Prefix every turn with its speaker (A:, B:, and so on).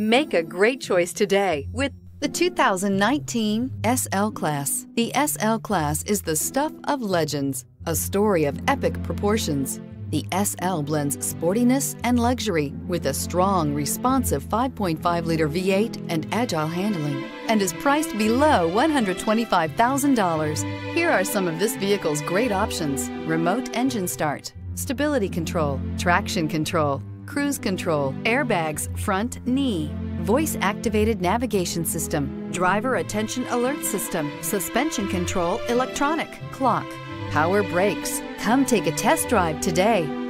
A: Make a great choice today with
B: the 2019 SL Class. The SL Class is the stuff of legends, a story of epic proportions. The SL blends sportiness and luxury with a strong, responsive 5.5-liter V8 and agile handling and is priced below $125,000. Here are some of this vehicle's great options. Remote engine start, stability control, traction control, cruise control, airbags, front knee, voice-activated navigation system, driver attention alert system, suspension control electronic, clock, power brakes. Come take a test drive today.